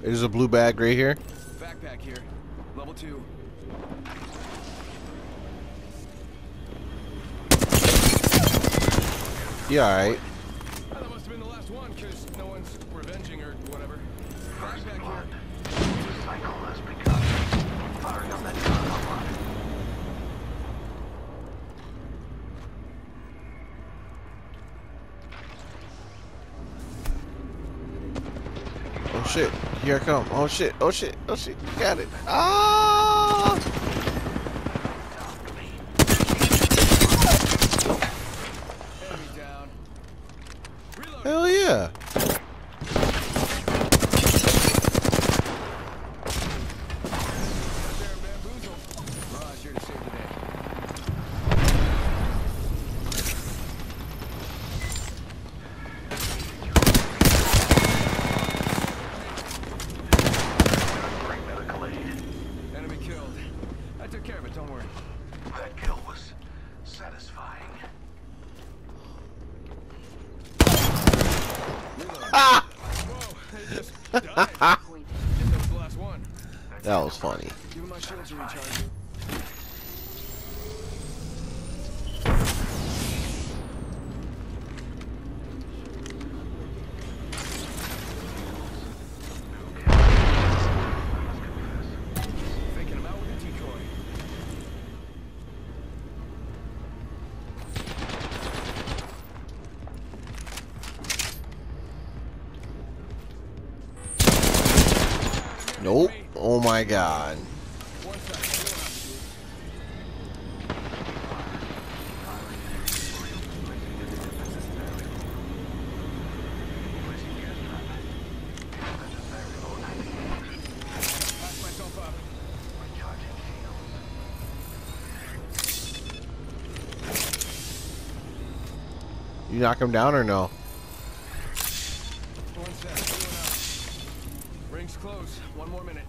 There's a blue bag right here. Backpack here. Level two. Yeah, alright. Oh, that must have been the last one, because no one's revenging or whatever. First Backpack blood. here. The cycle has begun. Firing on that gun online. Oh shit. Here I come. Oh shit. Oh shit. Oh shit. Got it. Ah! Hell yeah. That was the last one. That was funny. Nope. Oh my god. You knock him down or no? Rings close. One more minute.